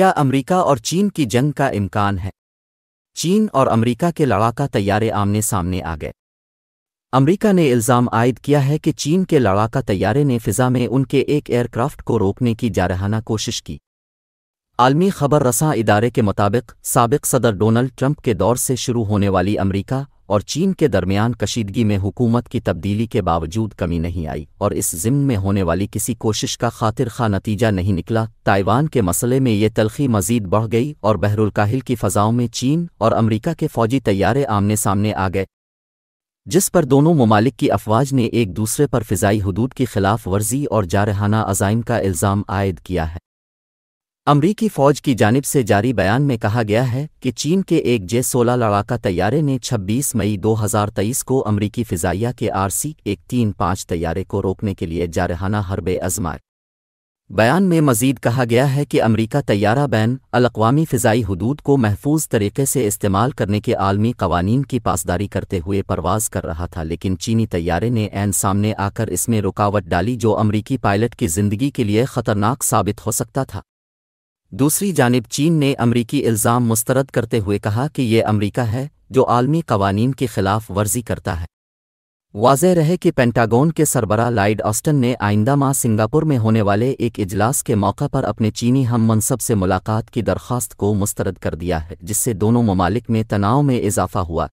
क्या अमेरिका और चीन की जंग का इम्कान है? चीन और अमेरिका के लड़ाका तैयारे आमने सामने आ गए। अमेरिका ने इल्ज़ाम आयद किया है कि चीन के लड़ाका तैयारे ने फ़िज़ा में उनके एक एयरक्राफ्ट को रोकने की जारहाना कोशिश की। आलमी खबर रसां इदारे के मुताबिक, सबक सदर डोनाल्ड ट्रंप के दौर से शुरू होने वाली अमेरिका और चीन के दरमियान कशीदगी में हुकूमत की तब्दीली के बावजूद कमी नहीं आई और इस जिम्न में होने वाली किसी कोशिश का खातिर खा नतीजा नहीं निकला। ताइवान के मसले में ये तलखी मजीद बढ़ गई और बहरुलकाहिल की फ़जाओं में चीन और अमरीका के फ़ौजी तैयारे आमने सामने आ गए, जिस पर दोनों ममालिक की अफवाज ने एक दूसरे पर फ़िज़ाई हदूद की खिलाफ वर्जी और जारहाना अजाइम का इल्ज़ाम आयद किया है। अमरीकी फ़ौज की जानब से जारी बयान में कहा गया है कि चीन के एक जे सोलह लड़ाका तैयारे ने 26 मई 2023 को अमरीकी फ़िज़ाइया के आर सी एक तीन पाँच तैयारे को रोकने के लिए जारहाना हरबे अजमाए। बयान में मजीद कहा गया है कि अमरीका तैयारा बैन अलकवामी फ़िज़ाई हदूद को महफूज तरीके से इस्तेमाल करने के आलमी कवानीन की पासदारी करते हुए परवाज कर रहा था, लेकिन चीनी तैयारे ने एन सामने आकर इसमें रुकावट डाली जो अमरीकी पायलट की ज़िंदगी के लिए ख़तरनाक साबित हो सकता था। दूसरी जानब चीन ने अमरीकी इल्ज़ाम मुस्तरद करते हुए कहा कि ये अमरीका है, जो आलमी कवानीन की खिलाफ वर्जी करता है। वाज रहे कि पेंटागोन के सरबरा लाइड ऑस्टन ने आइंदा माह सिंगापुर में होने वाले एक इजलास के मौका पर अपने चीनी हम मनसब से मुलाकात की दरख्वास्त को मुस्तरद कर दिया है, जिससे दोनों ममालिक में तनाव में इजाफा हुआ।